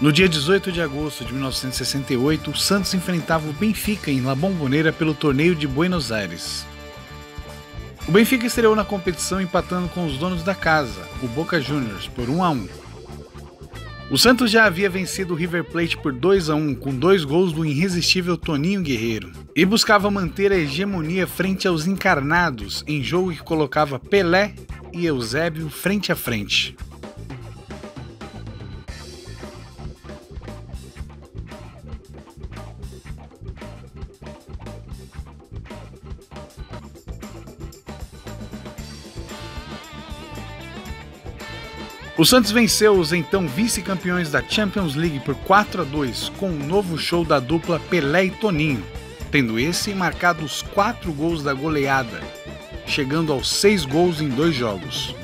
No dia 18 de agosto de 1968, o Santos enfrentava o Benfica em La Bombonera pelo torneio de Buenos Aires. O Benfica estreou na competição empatando com os donos da casa, o Boca Juniors, por 1 a 1. O Santos já havia vencido o River Plate por 2 a 1 com dois gols do irresistível Toninho Guerreiro e buscava manter a hegemonia frente aos encarnados em jogo que colocava Pelé e Eusébio frente a frente. O Santos venceu os então vice-campeões da Champions League por 4 a 2 com um novo show da dupla Pelé e Toninho, tendo esse marcado os quatro gols da goleada, chegando aos seis gols em dois jogos.